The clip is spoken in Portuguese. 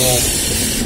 Obrigado.